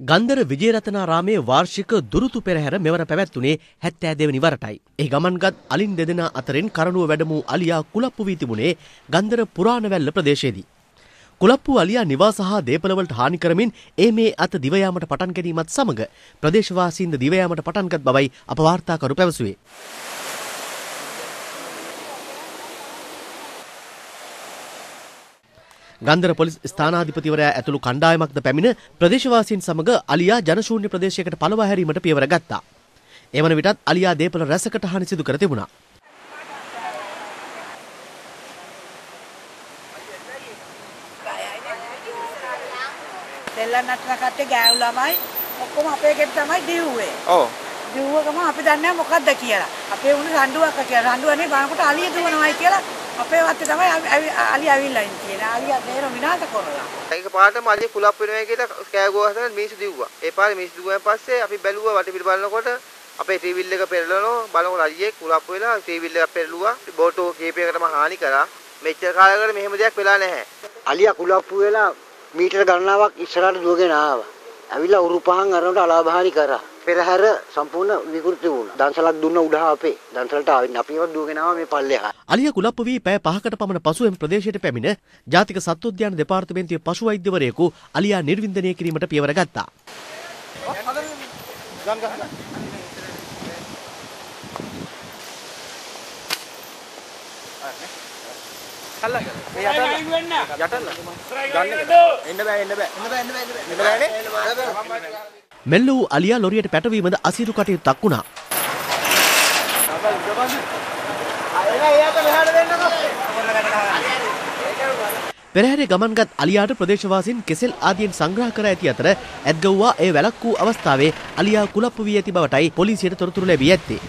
ගන්දර විජේරතනාරාමේ වාර්ෂික දුරුතු පෙරහැර මෙවර පැවැත්වුණේ 70 දෙවනි වරටයි. එහි ගමන්ගත් අලින් දෙදෙනා අතරින් කරනුව වැඩමූ අලියා කුලප්පු වී තිබුණේ ගන්දර පුරාණවැල්ල ප්‍රදේශයේදී. කුලප්පු අලියා නිවාස හා දේපළවලට හානි කරමින් ඒ මේ අත දිවයාමට පටන් ගැනීමත් සමග ප්‍රදේශවාසීන්ද දිවයාමට පටන්ගත් බවයි අප වාර්තාකරු පැවසුවේ. ගන්දර පොලිස් ස්ථානාධිපතිවරයා ඇතුළු කණ්ඩායමක්ද පැමිණ ප්‍රදේශවාසීන් සමග අලියා ජනශූන්‍ය ප්‍රදේශයකට පළවා හැරීමට පියවර ගත්තා. එවන විටත් අලියා දේපල රැසකට හානි සිදු කර තිබුණා. දෙල්ලන් නටන කට්ටිය ගෑනු ළමයි ඔක්කොම අපේ ගෙට තමයි දිව්වේ. ඔව්. දිව්වකම අපි දන්නේ මොකක්ද කියලා. අපේ උණු රණ්ඩුවක් කියලා. රණ්ඩුවනේ බලනකොට අලිය දුවනවායි කියලා අපේ වත්තේ තමයි අලිය ඇවිල්ලා ඉන්නේ. අලිය දේර විනාශ කරලා. ඒක පාටම අලිය කුලප් වෙනවා කියලා කෑගෝ හදන මිනිස්සු දිව්වා. ඒ පාරේ මිනිස්සු දිව්වන් පස්සේ අපි බැලුවා වටපිට බලනකොට අපේ ටීවිල් එක පෙරලනවා බලනකොට අලියෙක් කුලප් වෙලා ටීවිල් එක පෙරළුවා. බෝටෝ කීපයකටම හානි කරා. මෙච්චර කාලයකට මෙහෙම දෙයක් වෙලා නැහැ. අලියා කුලප්පු වෙලා මීටර ගණනාවක් ඉස්සරහට දුවගෙන ආවා. ඇවිල්ලා උරු පහන් අරනට අලාභහානි කරා. පෙරහැර සම්පූර්ණ විකෘති වුණා. දන්සලක් දුන්න උඩහ අපේ. දන්සලට ආවෙන්නේ. අපිව දුවගෙන ආවා මේ පල්ලෙහා. අලිය කුලප්පු වී පැය 5කට පමණ පසු එම ප්‍රදේශයට පැමිණ ජාතික සත්වෝද්‍යාන දෙපාර්තමේන්තුවේ පශු වෛද්‍යවරයෙකු අලියා නිර්වින්දනය කිරීමට පියවර ගත්තා. කල්ලා යටල්ල. යටල්ල. ගන්න එන්න බෑ. එන්න බෑ එන්න බෑ එන්න බෑ. එන්න බෑනේ මෙල්ල වූ අලියා ලොරියට පැටවීමද අසීරු කටයුත්තක් වුණා. පෙරහැරේ ගමන්ගත් අලියාට ප්‍රදේශවාසීන් කෙසෙල් ආදියෙන් සංග්‍රහ කර ඇති අතර ඇත්ගව්වා ඒ වැලක් වූ අවස්ථාවේ අලියා කුලප්පු වී ඇති බවටයි පොලිසියට තොරතුරු ලැබී ඇත්තේ.